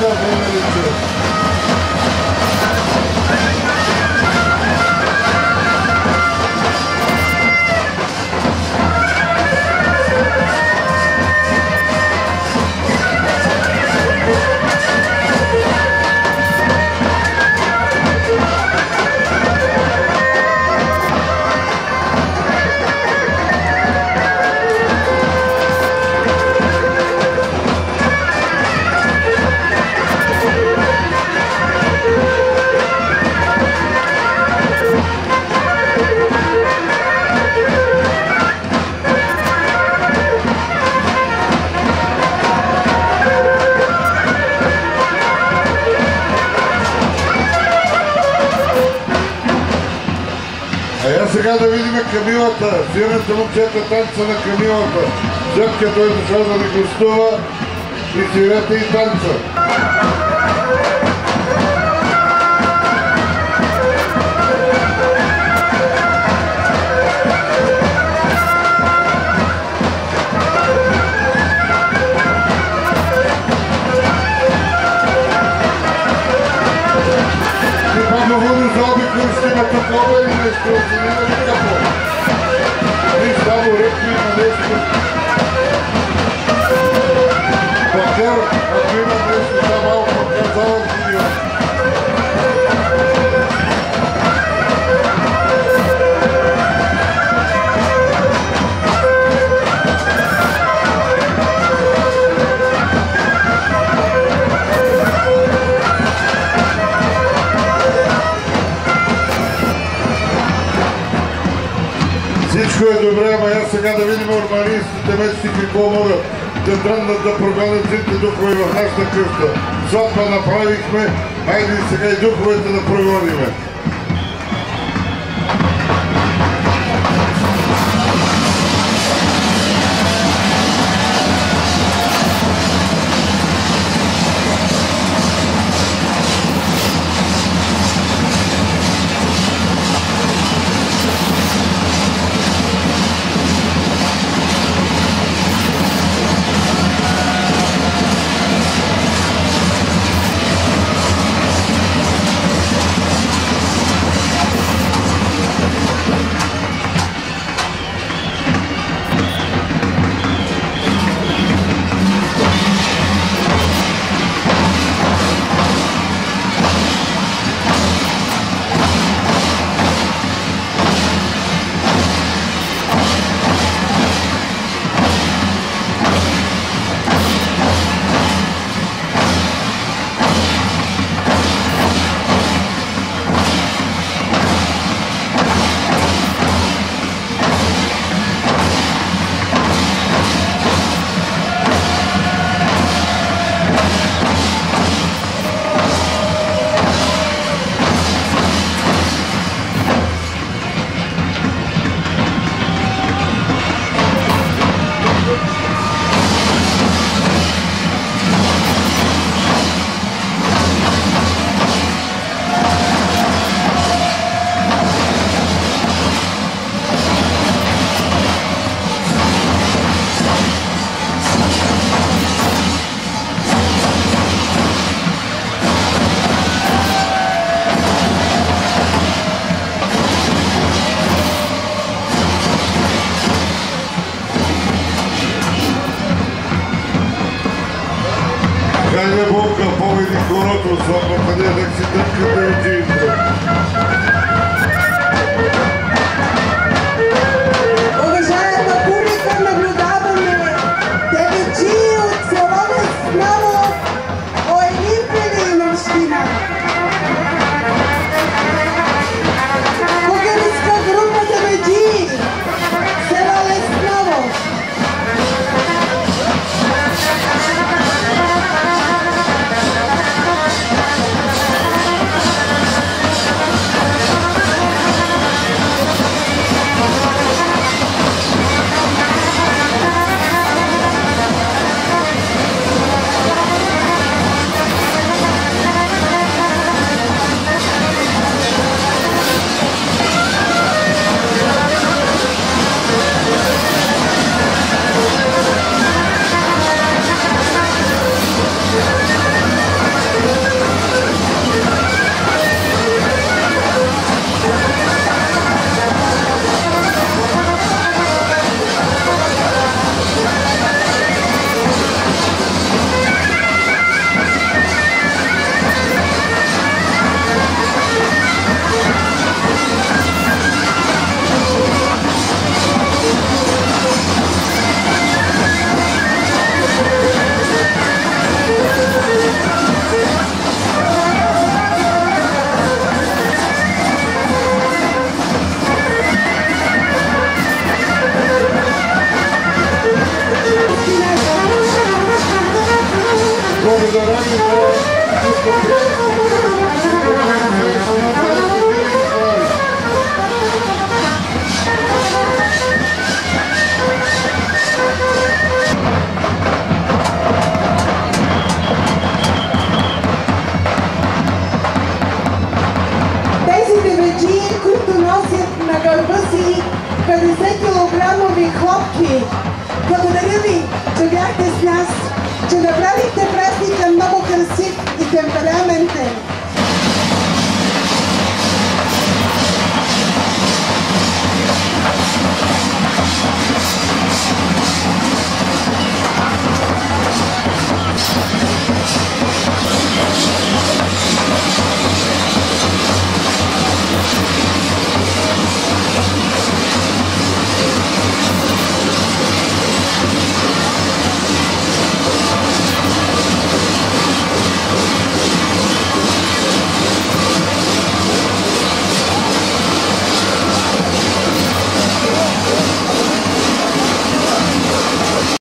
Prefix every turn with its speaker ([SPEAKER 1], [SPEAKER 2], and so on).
[SPEAKER 1] Thank you. Я сега да видим Камилата, сирната момчета танца на Камилата. След като е дошъл да ни гостува и свирете и танца. Cristina Tucano, ele mescou o primeiro e acabou. Gustavo Requino, mesmo. Сега да видим урбанистите месеци какво могат да тръгнат да прогонят злите духове в нашата къща. Сватба направихме, хайде и сега и духовете да прогониме. Дальня
[SPEAKER 2] бомка повинні короту, запахання на всі так 50 килограмови хлопки, благодаря ви, че бяхте с нас, Czy naprawdę pracę mogą krzyć i temperamentem?